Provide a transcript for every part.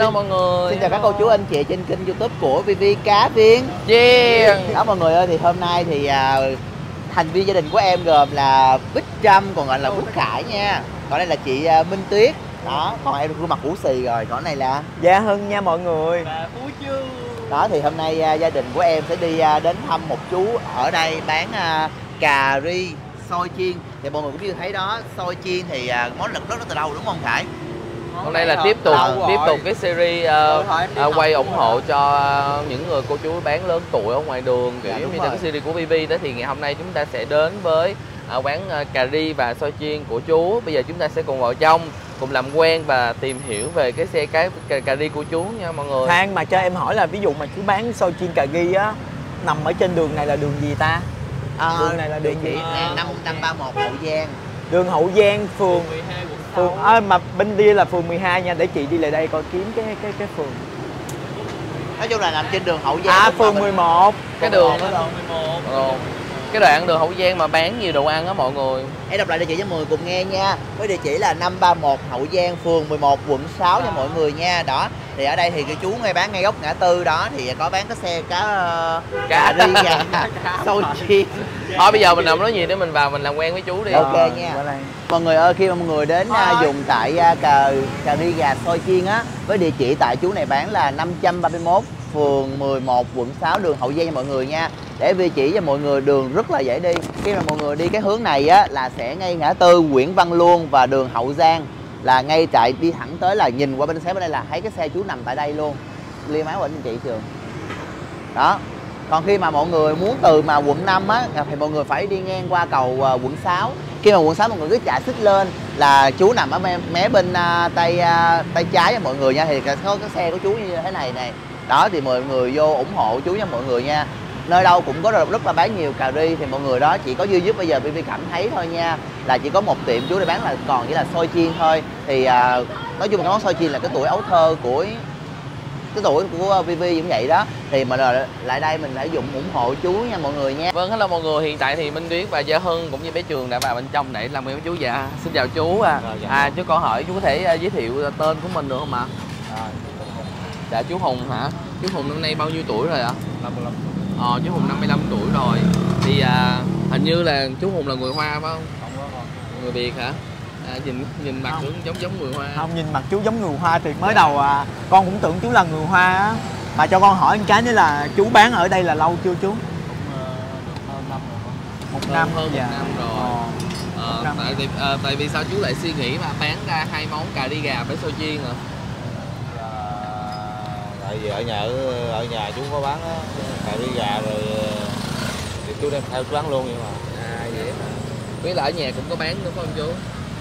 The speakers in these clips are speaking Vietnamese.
Hello mọi người. Xin chào các cô chú anh chị trên kênh youtube của VV Cá Viên Yeah. Đó mọi người ơi thì hôm nay thì à, thành viên gia đình của em gồm là Bích Trâm còn gọi là Quốc Khải nha Còn đây là chị à, Minh Tuyết Đó, còn em gương mặt cũ xì rồi, còn này là Dạ Hưng nha mọi người Và Phú Chương. Đó thì hôm nay à, gia đình của em sẽ đi à, đến thăm một chú ở đây bán à, cà ri xôi chiên Thì mọi người cũng như thấy đó, xôi chiên thì à, món lực rất từ đâu đúng không Khải? Hôm nay là tiếp tục tiếp tục cái series ờ, ờ, quay ủng hộ cho những người cô chú bán lớn tuổi ở ngoài đường kiểu Dạ, như cái series của VV đó thì ngày hôm nay chúng ta sẽ đến với ờ, quán ờ, cà ri và xôi chiên của chú. Bây giờ chúng ta sẽ cùng vào trong cùng làm quen và tìm hiểu về cái xe cái cà, cà ri của chú nha mọi người. Khoan mà cho em hỏi là ví dụ mà chú bán xôi chiên cà ri á Nằm ở trên đường này là đường gì ta? À, Đường này là đường địa chỉ gì? nè, 5531 Hậu Giang Đường Hậu Giang, phường phường à, mà bên kia là phường 12 nha để chị đi lại đây coi kiếm cái cái cái phường. Nói chung là nằm trên đường Hậu Giang. À phường mình- 11 Cái đường. Đó Ờ, cái đoạn đường Hậu Giang mà bán nhiều đồ ăn á mọi người. Em đọc lại địa chỉ cho mọi người cùng nghe nha Với địa chỉ là 531 Hậu Giang, phường 11, quận 6 nha mọi người nha Đó, thì ở đây thì cái chú ngay bán ngay góc ngã tư đó Thì có bán cái xe cá Cá. cà ri gà xôi chiên Thôi bây giờ mình làm nói gì để mình vào mình làm quen với chú đi. Ok Ờ, nha. Mọi người ơi, khi mà mọi người đến à, dùng tại à, cà, cà ri gà xôi chiên á Với địa chỉ tại chú này bán là 531 phường 11 quận 6 đường Hậu Giang nha mọi người nha. Để vi chỉ cho mọi người đường rất là dễ đi. Khi mà mọi người đi cái hướng này á là sẽ ngay ngã tư Nguyễn Văn Luông và đường Hậu Giang. Là ngay chạy đi thẳng tới là nhìn qua bên xe bên đây là thấy cái xe chú nằm tại đây luôn. Lia máy của anh chị trường. Đó. Còn khi mà mọi người muốn từ mà quận 5 á thì mọi người phải đi ngang qua cầu à, quận 6 khi mà quận 6 mọi người cứ chạy xích lên là chú nằm ở mé, mé bên uh, tay uh, tay trái cho mọi người nha. Thì có cái xe của chú như thế này này đó thì mọi người vô ủng hộ chú nha mọi người nha nơi đâu cũng có rất là bán nhiều cà ri thì mọi người đó chỉ có duy nhất bây giờ BB cảm thấy thôi nha là chỉ có một tiệm chú để bán là còn chỉ là xôi chiên thôi thì à, nói chung cái món xôi chiên là cái tuổi ấu thơ của cái tuổi của VV cũng vậy đó thì mà là- lại đây mình phải dùng ủng hộ chú nha mọi người nha Vâng, hello mọi người. Hiện tại thì Minh Tuyết và Gia Hưng cũng như bé Trường đã vào bên trong để làm quen với chú dạ. Xin chào chú à. Dạ. À chú có hỏi chú có thể à, giới thiệu tên của mình được không ạ? Dạ chú Hùng hả? Chú Hùng năm nay bao nhiêu tuổi rồi ạ? 55 Ờ chú Hùng 55 tuổi rồi. Thì à, hình như là chú Hùng là người Hoa phải không? Người Việt hả? À, nhìn nhìn mặt Không. cũng giống giống người Hoa. Không nhìn mặt chú giống người Hoa thì mới đầu à con cũng tưởng chú là người Hoa á Mà cho con hỏi một cái nữa là chú bán ở đây là lâu chưa chú? Một Hơn- năm hơn một dạ. năm rồi. Ờ. Ờ, năm. tại ờ, tại vì sao chú lại suy nghĩ mà bán ra hai món cà ri gà với xôi chiên à? Tại vì ở nhà ở, ở nhà chú có bán á cà ri gà rồi ờ, thì chú đem theo chú bán luôn nhưng mà À vậy hả? Với là ở nhà cũng có bán đúng không chú?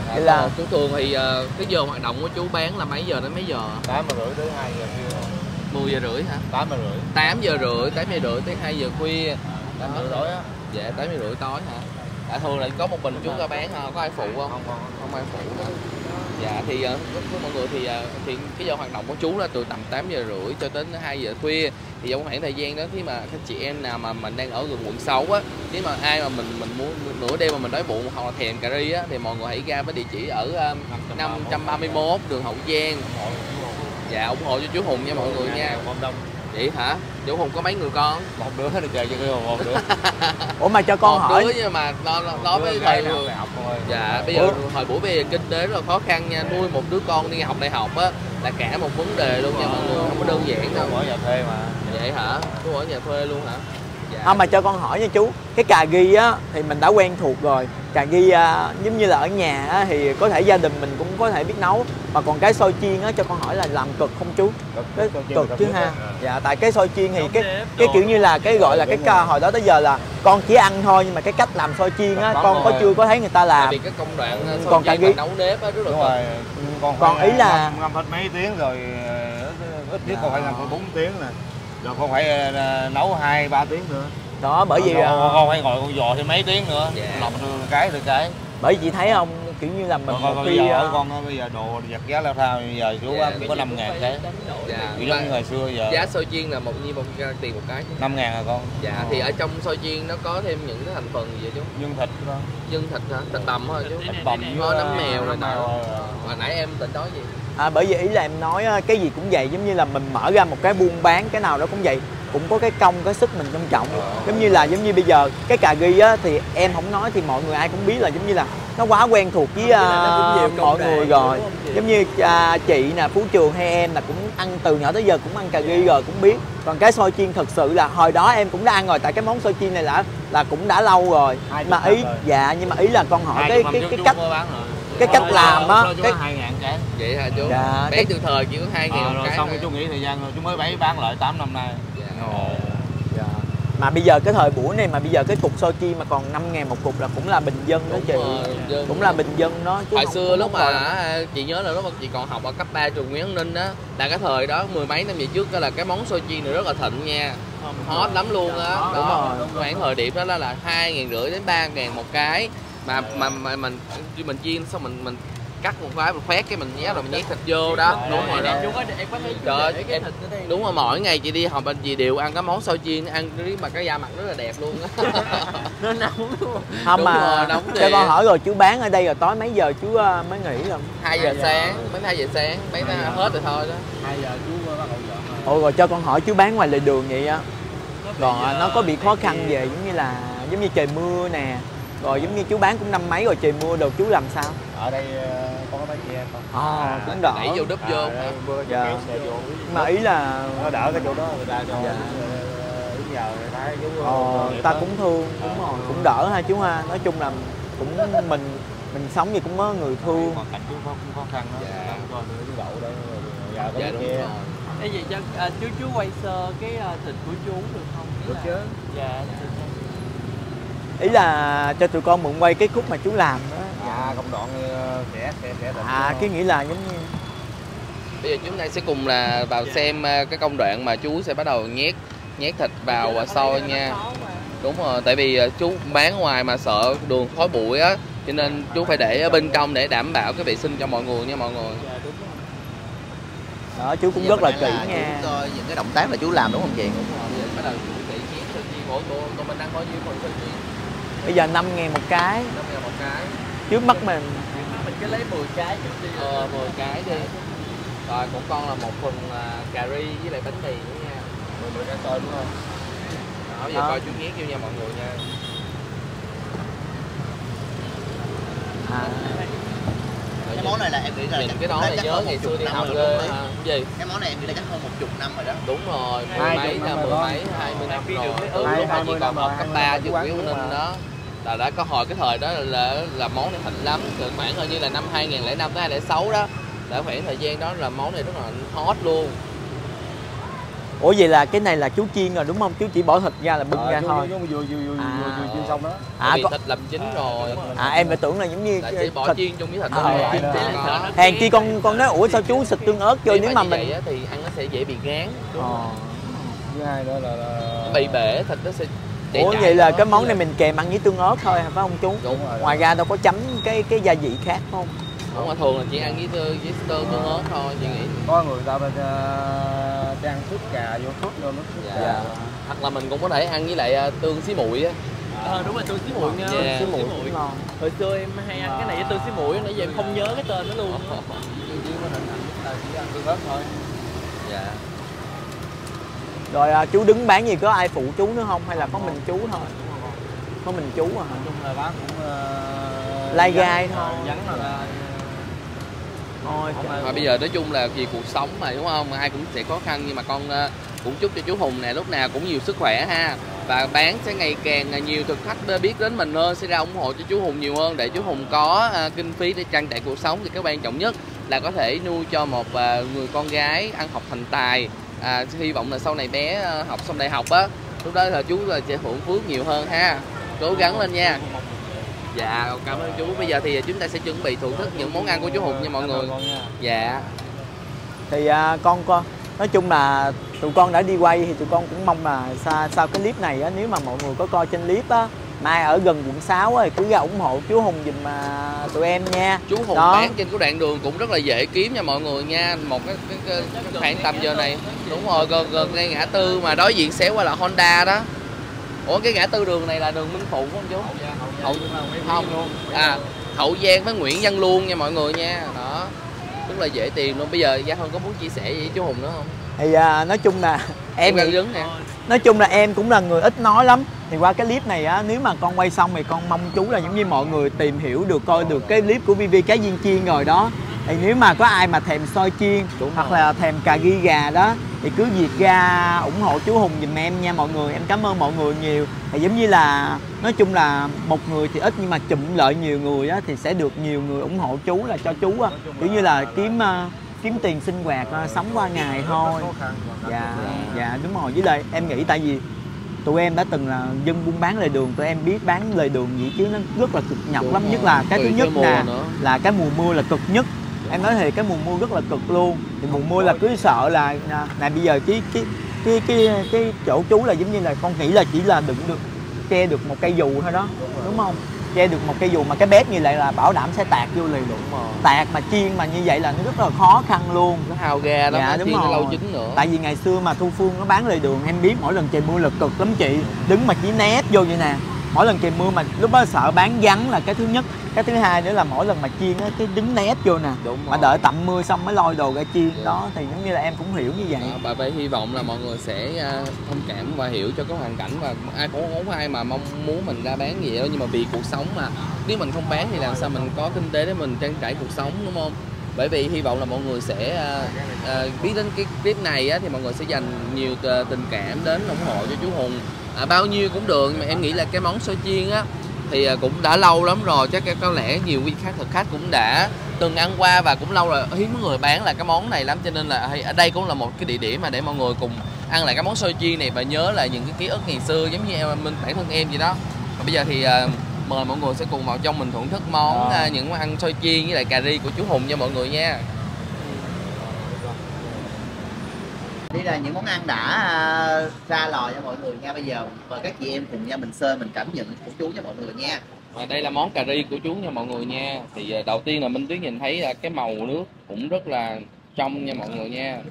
Vậy là Ờ, chú thường thì ờ, cái giờ hoạt động của chú bán là mấy giờ đến mấy giờ? tám mà rưỡi tới hai giờ khuya 10 giờ rưỡi hả? tám mà rưỡi 8 giờ rưỡi, 8 giờ rưỡi tới 2 giờ khuya. tám giờ rưỡi á Dạ 8 giờ rưỡi tối hả? Dạ thường là có một mình chú ra bán hả? Có ai phụ không? không không Không ai phụ đâu. Dạ thì ờ, với mọi người thì ờ, thì cái giờ hoạt động của chú là từ tầm 8 giờ rưỡi cho đến 2 giờ khuya thì trong khoảng thời gian đó khi mà các chị em nào mà mình đang ở gần quận 6 á nếu mà ai mà mình mình muốn nửa đêm mà mình đói bụng hoặc là thèm cà ri á thì mọi người hãy ra với địa chỉ ở ờ, 531 đường Hậu Giang dạ ủng hộ cho chú Hùng nha mọi người nha vậy hả? Chú Hùng có mấy người con? Một đứa thì chờ cho cái một đứa. Ủa mà cho con một hỏi. đứa nhưng mà nó nó- nói với thầy Dạ, bây giờ thời buổi bây giờ kinh tế rất là khó khăn nha Nuôi một đứa con đi học đại học á Là cả một vấn đề luôn nha mọi người Không có đơn giản đâu. ở nhà thuê mà. Vậy hả? Chú ở nhà thuê luôn hả? Dạ không mà cho con hỏi nha chú. Cái cà ri á thì mình đã quen thuộc rồi. Cà ri à, giống như là ở nhà á, thì có thể gia đình mình cũng có thể biết nấu. Mà còn cái xôi chiên á cho con hỏi là làm cực không chú? Cái cực chứ ha. dạ tại cái xôi chiên thì cái cái kiểu như là cái gọi là cái ca hồi đó tới giờ là con chỉ ăn thôi nhưng mà cái cách làm xôi chiên á con có chưa có thấy người ta làm. Cái công đoạn Ừ, còn cà ri- nấu nếp á rất là đúng cực. rồi. Còn Còn ý là- ngâm, hết mấy tiếng rồi ít- ít nhất còn phải làm còn bốn tiếng nè rồi con phải ờ, nấu hai ba tiếng nữa đó bởi vì con, à, con, con phải ngồi con dò thêm mấy tiếng nữa Dạ. lọc được cái được cái bởi vì chị thấy không kiểu như là mình một con, con khi bây giờ à, ở con á, bây giờ đồ giặt giá lao thao bây giờ chú Dạ, á, có năm ngàn cái Dạ kiểu giống hồi xưa giờ Giá xôi chiên là một như một cái tiền một cái chứ. năm ngàn à con Dạ thì ở trong xôi chiên nó có thêm những cái thành phần gì vậy chú? nhân thịt đó Nhân thịt hả? Thịt bằm hả chú? thịt bằm Có với, nấm mèo rồi nè ờ, Hồi nãy em định nói gì? À, bởi vì ý là em nói á, cái gì cũng vậy giống như là mình mở ra một cái buôn bán cái nào đó cũng vậy cũng có cái công cái sức mình trân trọng. Giống như là giống như bây giờ cái cà ri á thì em không nói thì mọi người ai cũng biết là giống như là nó quá quen thuộc với công mọi người rồi. giống như à, chị nè phú trường hay em là cũng ăn từ nhỏ tới giờ cũng ăn cà ri rồi cũng biết. Còn cái xôi chiên thật sự là hồi đó em cũng đã ăn rồi tại cái món xôi chiên này là là cũng đã lâu rồi. Mà ý dạ nhưng mà ý là con hỏi cái cái cái cách. Cái cách Ờ, làm á, cái- bán hai ngàn cái. Vậy hả chú? Dạ, bé cái- từ thời chỉ có hai ngàn Ờ, một rồi cái xong cái chú nghỉ thời gian rồi chú mới bấy bán lại 8 năm nay. Dạ. Dạ. mà bây giờ cái thời buổi này mà bây giờ cái cục xôi chiên mà còn 5 ngàn một cục là cũng là bình dân đó chị. rồi, dân. cũng là bình dân đó chứ hồi không- xưa không lúc mà là- chị nhớ là lúc mà chị còn học ở cấp 3 trường Nguyễn An Ninh á là cái thời đó mười mấy năm về trước đó là cái món xôi chiên này rất là thịnh nha. Hot lắm luôn á. Đúng đó rồi. khoảng thời điểm đó là- là hai ngàn rưỡi đến ba ngàn một cái mà mà mà mình mình chiên xong mình mình cắt một cái mình khoét cái mình nhét rồi mình nhét thịt vô đó. Đúng rồi đó. Trời em- đúng rồi mỗi ngày chị đi học bên chị đều ăn cái món xôi chiên ăn riết mà cái da mặt rất là đẹp luôn á. Nó nóng đúng không? Không mà nóng cho con hỏi rồi chú bán ở đây rồi tối mấy giờ chú ờ, mới nghỉ rồi hai giờ sáng mấy hai giờ sáng mấy ta hết rồi thôi đó. Hai giờ chú bắt đầu dọn rồi. ồ rồi cho con hỏi chú bán ngoài lề đường vậy á. Còn nó có bị khó khăn về giống như là giống như trời mưa nè rồi giống như chú bán cũng năm mấy rồi trời mưa đồ chú làm sao ở đây ờ, có cái bãi che không Ờ, cũng đỡ. đẩy vô đúp vô À, hả? mưa Dạ. vô mà ý là nó đỡ cái chỗ đó người ta cho Dạ. ờ, đúng giờ người ta chú ờ, ta cũng thương đúng rồi cũng đỡ ha chú ha nói chung là cũng mình mình sống gì cũng có người thương hoàn cảnh chú khó, cũng khó khăn đó Dạ. không có đứa đậu đó giờ có dạ cái đúng kia rồi Ê vậy cho à, chú chú quay sơ cái à, thịt của chú được không? Được là- chứ Dạ. Ý là cho tụi con mượn quay cái khúc mà chú làm đó à công đoạn ờ, sẽ sẽ sẽ định à cái nghĩa là giống như bây giờ chúng ta sẽ cùng là vào xem ờ, cái công đoạn mà chú sẽ bắt đầu nhét nhét thịt vào ờ, xôi nha. đúng rồi tại vì ờ, chú bán ngoài mà sợ đường khói bụi á cho nên chú phải để ở bên trong để đảm bảo cái vệ sinh cho mọi người nha mọi người. Dạ đó chú cũng rất là kỹ đang nha. coi những cái động tác là chú làm đúng không chị? Đúng rồi bắt đầu chú sẽ nhét thịt của tụi tụi mình ăn bao nhiêu phần thịt bây giờ 5 ngàn một cái. Năm ngàn một cái. Trước mắt mình. Mình cứ lấy 10 cái trước đi. ờ 10 cái đi. Rồi của con là một phần à, cà ri với lại bánh mì nữa nha. Mười mười cái xôi đúng không? Đó bây giờ Đó. coi chú nhét vô nha mọi người nha. À, cái món này là em nghĩ là nhìn cái đó cũng là chắc nhớ hơn ngày một xưa chục đi năm học rồi ghê đúng không? hả gì? Cái món này em nghĩ là chắc hơn một chục năm rồi đó. Đúng rồi mười Hai mấy là năm mười mấy hai mươi năm rồi. ứ. lúc chị mươi còn học cấp ba chứ quán Nguyễn Ninh đó là đã có hồi cái thời đó là là món này thịnh lắm. Từ khoảng hình như là năm 2005 tới 2006 đó. Là khoảng thời gian đó là món này rất là hot luôn. Ủa vậy là cái này là chú chiên rồi đúng không? Chú chỉ bỏ thịt ra là bưng Ờ, ra chú- thôi. chú vừa vừa vừa vừa À. vừa chưa xong đó. À, con, thịt làm chín rồi. à em lại tưởng là giống như là chỉ bỏ thịt chiên chung với thịt À, thôi. chiên chiên. còn có- hàng chi con con nói ủa sao chú xịt tương ớt vô? Nếu mà mình thì ăn nó sẽ dễ bị ngán Ờ. thứ hai nữa là, là bị bể thịt nó sẽ chảy ủa vậy là cái món này mình kèm ăn với tương ớt thôi phải không chú đúng rồi. ngoài ra đâu có chấm cái cái gia vị khác không đúng rồi thường là chỉ ăn với tương với tương tương ớt thôi chị nghĩ có người ta bên uh, trang súp cà vô súp vô nước súp Dạ. cà hoặc là mình cũng có thể ăn với lại à, tương xí muội á Ờ đúng rồi tương xí muội nha. Yeah. Xí Xí muội. Hồi xưa em hay ăn cái này với tương xí muội, nãy giờ em không nhớ cái tên nó luôn. chứ có chỉ ăn tương ớt thôi dạ rồi à, chú đứng bán gì có ai phụ chú nữa không? Hay là có mình chú thôi? Có mình chú à hả? Nói chung là bán cũng uh, Lai gai thôi. vắng là thôi mà bây giờ nói chung là vì cuộc sống mà đúng không? Ai cũng sẽ khó khăn nhưng mà con ờ, cũng chúc cho chú Hùng nè lúc nào cũng nhiều sức khỏe ha. Và bán sẽ ngày càng nhiều thực khách ờ, biết đến mình hơn sẽ ra ủng hộ cho chú Hùng nhiều hơn để chú Hùng có ờ, kinh phí để trang trải cuộc sống. Thì cái quan trọng nhất là có thể nuôi cho một ờ, người con gái ăn học thành tài à, hy vọng là sau này bé ờ, học xong đại học á lúc đó là chú là sẽ hưởng phước nhiều hơn ha. Cố gắng lên nha. Dạ cảm ơn chú. Bây giờ thì chúng ta sẽ chuẩn bị thưởng thức những món ăn của chú Hùng nha mọi người. Dạ. Thì à, con con nói chung là tụi con đã đi quay thì tụi con cũng mong là sau, sau cái clip này á nếu mà mọi người có coi trên clip á mai ở gần quận 6 á thì cứ ra ủng hộ chú Hùng giùm à, tụi em nha. Chú Hùng Đó. bán trên cái đoạn đường cũng rất là dễ kiếm nha mọi người nha. Một cái, cái, cái, cái khoảng tầm giờ này đúng rồi gần gần ngay ngã tư mà đối diện xéo qua là Honda đó. Ủa cái ngã tư đường này là đường Minh Phụ không chú? Hậu không. à Hậu Giang với Nguyễn Văn Luôn nha mọi người nha. Đó rất là dễ tìm luôn. Bây giờ Gia Hân có muốn chia sẻ gì với chú Hùng nữa không? Thì à, nói chung là em nghĩ đứng nè nói chung là em cũng là người ít nói lắm. Thì qua cái clip này á nếu mà con quay xong thì con mong chú là giống như mọi người tìm hiểu được coi được cái clip của VV cá viên chiên rồi đó. Thì nếu mà có ai mà thèm xôi chiên Đúng hoặc rồi. là thèm cà ri gà đó thì cứ việc ra ủng hộ chú Hùng giùm em nha mọi người. Em cảm ơn mọi người nhiều. Thì giống như là nói chung là một người thì ít nhưng mà chụm lợi nhiều người á thì sẽ được nhiều người ủng hộ chú là cho chú á. Kiểu như là kiếm à, kiếm tiền sinh hoạt à, sống qua ngày thôi. dạ dạ đúng rồi. Với lại em nghĩ tại vì tụi em đã từng là dân buôn bán lề đường tụi em biết bán lề đường gì chứ nó rất là cực nhọc Đúng lắm. Rồi. nhất là cái thứ nhất nữa. là cái mùa mưa là cực nhất. Em nói thì cái mùa mưa rất là cực luôn. Thì mùa mưa là cứ sợ là nè, nè bây giờ cái cái cái cái cái chỗ chú là giống như là con nghĩ là chỉ là đựng được che được một cây dù thôi đó. Đúng không che được một cây dù mà cái bếp như vậy là bảo đảm sẽ tạt vô liền. Đúng rồi. Tạt mà chiên mà như vậy là nó rất là khó khăn luôn. Nó hao ga đó Dạ, đúng rồi. lâu chín nữa. Tại vì ngày xưa mà thu phương nó bán lề đường em biết mỗi lần trời mưa là cực lắm chị. Đứng mà chỉ nép vô vậy nè mỗi lần trời mưa mà lúc đó sợ bán vắng là cái thứ nhất. Cái thứ hai nữa là mỗi lần mà chiên á cái đứng nép vô nè đúng mà rồi. đợi tầm mưa xong mới lôi đồ ra chiên. Đó thì giống như là em cũng hiểu như vậy. Đó, bà vậy hy vọng là mọi người sẽ à, thông cảm và hiểu cho cái hoàn cảnh và ai cũng không ai mà mong muốn mình ra bán gì đâu. Nhưng mà vì cuộc sống mà nếu mình không bán thì làm sao mình có kinh tế để mình trang trải cuộc sống đúng không? Bởi vì hy vọng là mọi người sẽ à, à, biết đến cái clip này á, thì mọi người sẽ dành nhiều tình cảm đến ủng hộ cho chú Hùng à, bao nhiêu cũng được nhưng mà em nghĩ là cái món xôi chiên á thì à, cũng đã lâu lắm rồi chắc có lẽ nhiều vị khách thực khách cũng đã từng ăn qua và cũng lâu rồi hiếm người bán là cái món này lắm cho nên là ở đây cũng là một cái địa điểm mà để mọi người cùng ăn lại cái món xôi chiên này và nhớ là những cái ký ức ngày xưa giống như em mình bản thân em vậy đó. Và bây giờ thì à, mời mọi người sẽ cùng vào trong mình thưởng thức món à, những món ăn xôi chiên với lại cà ri của chú Hùng nha mọi người nha Đây là những món ăn đã à, ra lò cho mọi người nha bây giờ. Mời các chị em cùng nhau mình sơ mình cảm nhận của chú cho mọi người nha. Và đây là món cà ri của chú nha mọi người nha. Thì à, đầu tiên là Minh Tuyết nhìn thấy là cái màu nước cũng rất là trong nha mọi người nha.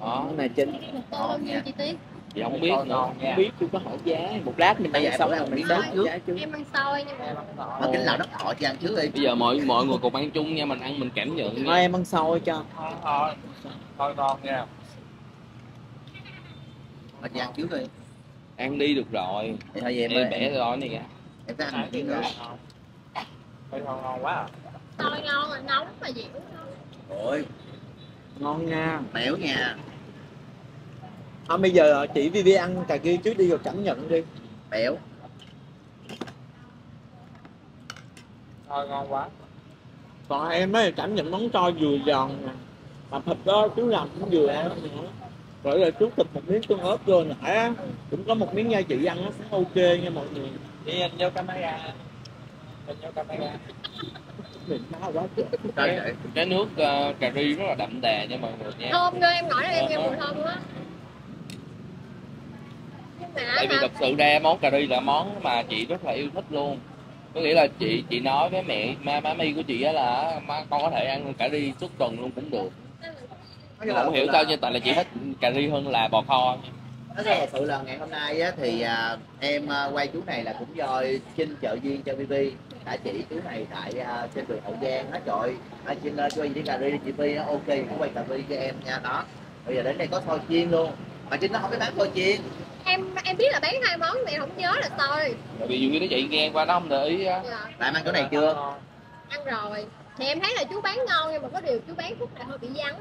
Đó, này chính ngon nha. chi tiết? Thì không biết nữa. Không biết chú có hỏi giá. Một lát mình Bây giờ ăn xong rồi mình ăn đếm trước. em ăn xôi nhưng mà ở kính lão đất họ cho ăn trước đi. Bây giờ mọi mọi người cùng ăn chung nha, mình ăn mình cảm nhận thôi em ăn xôi cho. Thôi. Thôi ngon nha mà chị ăn trước đi. Ăn đi được rồi. Thì thôi em ơi, bẻ rồi này kìa em sẽ ăn một miếng nữa thôi ngon ngon quá à. xôi ngon là nóng mà dẻo ôi. Ngon nha. Mẻo nha. Thôi bây giờ chị Vivi ăn cà ri trước đi rồi cảm nhận đi. Bẻo thôi ngon quá. Còn em ấy cảm nhận món xôi vừa giòn mà thịt đó chú làm cũng vừa ăn nữa rồi là chú thịt một miếng tương ớt vô nãy á cũng có một miếng gia vị ăn nó cũng ok nha mọi người. Đi anh vô camera. Anh vô camera. Đau quá ơi, Cái nước ờ, cà ri rất là đậm đà nha mọi người nha. Thơm ghê em nói là em nghe mùi thơm quá. Tại vì thật sự ra món cà ri là món mà chị rất là yêu thích luôn. Có nghĩa là chị chị nói với mẹ má má mi của chị á là má con có thể ăn cà ri suốt tuần luôn cũng được nói không hiểu sao nhưng tại là chị thích cà ri hơn là bò kho nói thật sự là ngày hôm nay á, thì à, em à, quay chú này là cũng do Trinh trợ duyên cho BB đã chỉ chú này tại à, trên đường Hậu Giang á trời ơi, à, Trinh ơi quay đi cà ri chị Vi nó ok cũng quay cà ri cho em nha đó. Bây giờ đến đây có xôi chiên luôn. Mà Trinh nó không biết bán xôi chiên. Em em biết là bán hai món mà em không nhớ là xôi Tại vì dù như nó chạy ngang qua nó không để ý á. Dạ, bạn ăn chỗ này chưa? Ăn rồi thì em thấy là chú bán ngon nhưng mà có điều chú bán khúc này hơi bị vắng.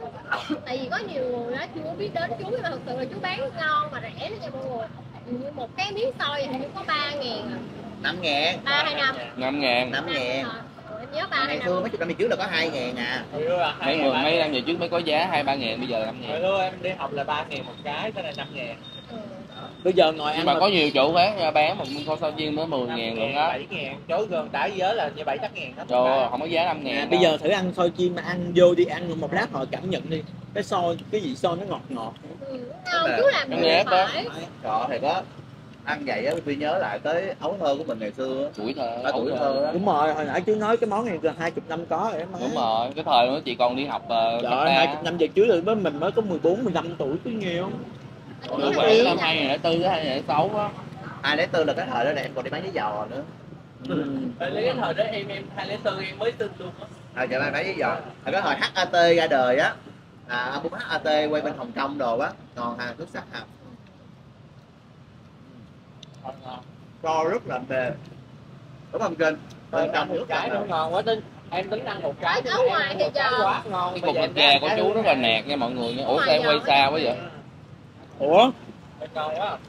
Tại vì có nhiều người đó chưa biết đến chú nhưng mà thực sự là chú bán ngon mà rẻ nữa nha mọi người. Hình như một cái miếng xôi hình như có ba ngàn à. năm ngàn. Ba hai năm? Năm ngàn. Năm ngàn. nhớ ba ngày năm? xưa mấy chục năm về trước là có hai ngàn à. Mấy người mấy năm về trước mới có giá hai ba ngàn bây giờ là năm ngàn. Em đi học là 3 ngàn một cái, cái này 5 ngàn. Bây giờ ngồi ăn mà mà có nhiều chỗ khác bán mà con sao chiên mới 10 ngàn luôn á. 7 ngàn, chối gần đá giới là như 7 8 ngàn đó trời ơi, không có giá năm Nè, ngàn bây đâu. giờ thử ăn xôi chiên mà ăn vô đi ăn một lát rồi cảm nhận đi. Cái xôi cái vị xôi nó ngọt ngọt. Ừ, ngon chú làm ghét đó. phải trời thì có ăn vậy á Vi nhớ lại tới ấu thơ của mình ngày xưa á. tuổi thơ Ba tuổi thơ. á. Đúng rồi hồi nãy chú nói cái món này gần hai chục năm có rồi mà đúng rồi cái thời đó chị còn đi học uh, trời ơi hai chục năm về trước rồi mới mình mới có 14, 15 tuổi chứ nhiều Đúng vậy, năm 2004 tới 2006 á hai lẻ tư là cái thời đó là em còn đi bán giấy giò nữa. Tại lấy cái thời đó em em 2004 em mới tin luôn á. à chợ mai bán với giò. À, cái hồi HAT ra đời á à album HAT quay bên Hồng Kông đồ á. Ngon ha xuất sắc ngon. kho rất là mềm. Đúng không kênh bên trong cái là nó ngon quá tin. Em tính ăn một cái Ở ngoài thì giờ- quá ngon. cái cục thịt gà của chú nó rất là nạc nha mọi người nha. Ủa sao em quay xa quá vậy ủa?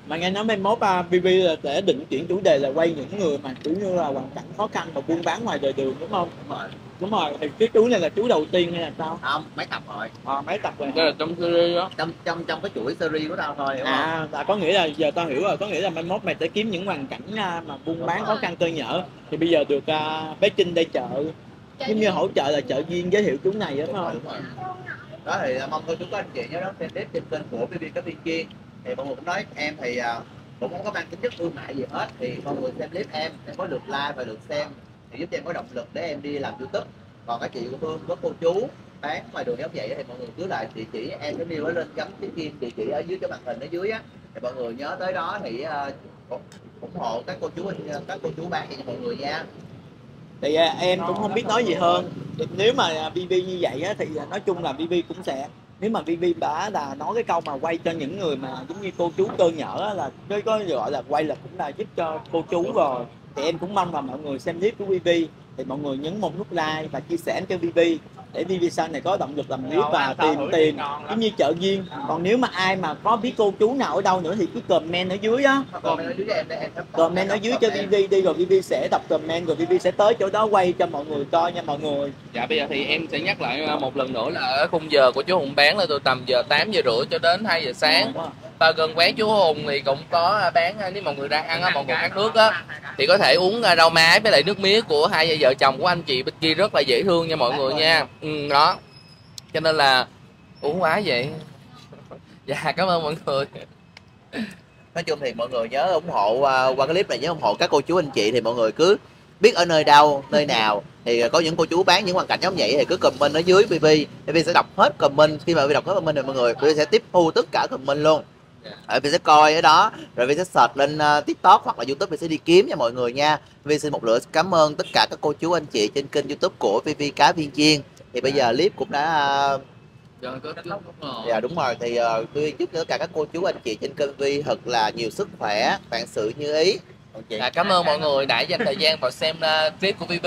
Mà nghe nói mai mốt à, BB là sẽ định chuyển chủ đề là quay những người mà kiểu như là hoàn cảnh khó khăn và buôn bán ngoài đời đường đúng không? Đúng rồi. Đúng rồi thì cái chú này là chú đầu tiên hay là sao? Không mấy tập rồi. À, mấy tập rồi. Đây là trong series đó. Trong trong trong cái chuỗi series của tao thôi hiểu không? à là có nghĩa là giờ tao hiểu rồi có nghĩa là mai mốt mày sẽ kiếm những hoàn cảnh à, mà buôn bán khó khăn cơ nhở thì bây giờ được à, bé Trinh đây chợ. Giống như hỗ trợ là chợ viên giới thiệu chú này đó phải không? đúng rồi đó thì à, mong cô chú các anh chị nhớ đón xem clip trên kênh của BB Cá Viên Chiên thì mọi người cũng nói em thì à, cũng không có mang tính chất thương mại gì hết. Thì mọi người xem clip em em có lượt like và lượt xem, thì giúp em có động lực để em đi làm youtube. Còn các chị của Phương có cô chú bán ngoài đường giống vậy thì mọi người cứ lại địa chỉ em sẽ nêu lên gắn tiếng kim địa chỉ ở dưới cái màn hình ở dưới á. Thì mọi người nhớ tới đó thì à, ủng- hộ các cô chú các cô chú bán cho mọi người nha. Thì em cũng không biết nói gì hơn nếu mà à, BB như vậy á, thì à, nói chung là BB cũng sẽ nếu mà BB bả là nói cái câu mà quay cho những người mà giống như cô chú cơ nhở á, là cái có gọi là quay là cũng là giúp cho cô chú rồi. Thì em cũng mong là mọi người xem clip của BB thì mọi người nhấn một nút like và chia sẻ cho BB để sau này có động lực làm clip và tìm lắm. giống như chợ viên còn nếu mà ai mà có biết cô chú nào ở đâu nữa thì cứ comment ở dưới á. Comment ở dưới cho BB đi rồi BB sẽ đọc comment rồi BB sẽ tới chỗ đó quay cho mọi người coi nha mọi người. Dạ bây giờ thì em sẽ nhắc lại uh, một lần nữa là ở khung giờ của chú Hùng bán là từ tầm giờ 8 giờ rưỡi cho đến 2 giờ sáng và gần quán chú Hùng thì cũng có à, bán à, nếu mọi người đang ăn á, mọi người khát nước á thì có thể uống rau má với lại nước mía của hai vợ chồng của anh chị bên kia rất là dễ thương nha mọi người nha. Ừ, đó. Cho nên là uống quá vậy. Dạ cảm ơn mọi người. Nói chung thì mọi người nhớ ủng hộ uh, qua cái clip này nhớ ủng hộ các cô chú anh chị thì mọi người cứ biết ở nơi đâu nơi nào. Thì có những cô chú bán những hoàn cảnh giống vậy thì cứ comment ở dưới BB BB sẽ đọc hết comment. Khi mà BB đọc hết comment thì mọi người BB sẽ tiếp thu tất cả comment luôn ở BB sẽ coi ở đó rồi BB sẽ search lên uh, tiktok hoặc là youtube BB sẽ đi kiếm nha mọi người nha BB xin một lượt cảm ơn tất cả các cô chú anh chị trên kênh youtube của BB cá viên chiên thì bây giờ clip cũng đã uh. Dạ đúng rồi thì uh, tôi chúc tất cả các cô chú anh chị trên kênh Vi thật là nhiều sức khỏe, vạn sự như ý. Còn chị Dạ, cảm ơn mọi người đã dành thời gian vào xem uh, clip của VV.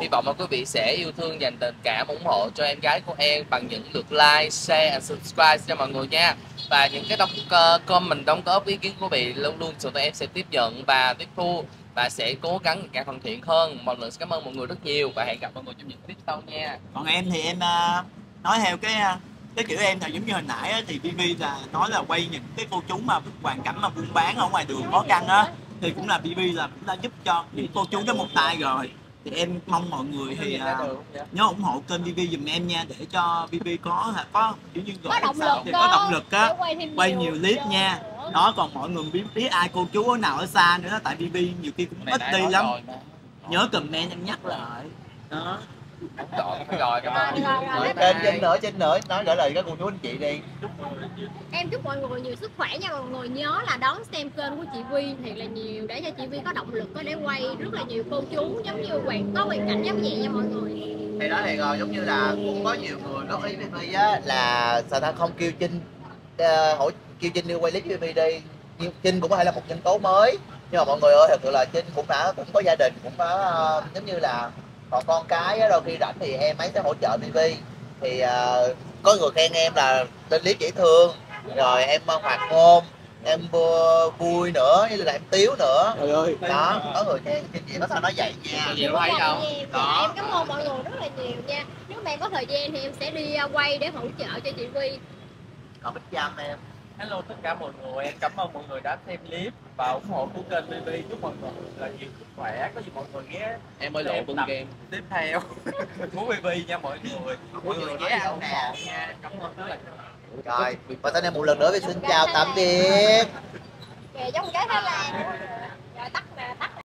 Hy vọng là quý vị sẽ yêu thương dành tình cảm ủng hộ cho em gái của em bằng những lượt like, share and subscribe cho mọi người nha. Và những cái đóng uh, comment đóng góp ý kiến của vị luôn luôn tụi em sẽ tiếp nhận và tiếp thu và sẽ cố gắng càng hoàn thiện hơn. Một lần cảm ơn mọi người rất nhiều và hẹn gặp mọi người trong những clip sau nha. còn em thì em ờ, nói theo cái ờ, cái kiểu em là giống như hồi nãy á, thì BB là nói là quay những cái cô chú mà hoàn cảnh mà buôn bán ở ngoài đường khó khăn á thì cũng là BB là cũng đã giúp cho những cô chú đó một tay rồi thì em mong mọi người thì à, nhớ ủng hộ kênh BB giùm em nha để cho BB có có kiểu như có gọi động sao lực thì có động lực á quay nhiều clip nha. đó còn mọi người biết biết ai cô chú ở nào ở xa nữa tại BB nhiều khi cũng ít đi lắm. nhớ comment em nhắc lại. Đó Rồi, rồi, cảm ơn. Trên trên nữa trên nữa nói gửi lời các cô chú anh chị đi. em chúc mọi người nhiều sức khỏe nha mọi người nhớ là đón xem kênh của chị Vi thiệt là nhiều để cho chị Vi có động lực có để quay rất là nhiều cô chú giống như hoàn có hoàn cảnh giống vậy nha mọi người Thì đó thì rồi giống như là cũng có nhiều người góp ý với Vi á là sao ta không kêu Trinh uh, hỏi kêu Trinh đi quay clip với Vi đi. Nhưng Trinh cũng phải là một nhân tố mới. Nhưng mà mọi người ơi thật sự là Trinh cũng đã cũng có gia đình cũng có ờ, giống như là còn con cái á, đôi khi rảnh thì em ấy sẽ hỗ trợ BB thì ờ, có người khen em là lên clip dễ thương rồi em ờ, hoạt ngôn em vu- vui nữa như là em tiếu nữa. Trời ơi. Đó có người khen trên chị có sao nói vậy nha. Hay không? Dạ, em cảm ơn mọi người rất là nhiều nha. Nếu mà em có thời gian thì em sẽ đi uh, quay để hỗ trợ cho chị Vi còn bích chăm em Hello tất cả mọi người, em cảm ơn mọi người đã xem clip và ủng hộ của kênh BB. Chúc mọi người là nhiều sức khỏe. Có gì mọi người ghé Em mới lộ Em bưng game. tiếp theo của BB nha mọi người. Mọi người ghé ủng hộ nha. Cảm ơn rất là nhiều. rồi và tới đây một lần nữa vi xin chào tạm biệt kìa giống cái Thái Lan rồi tắt nè tắt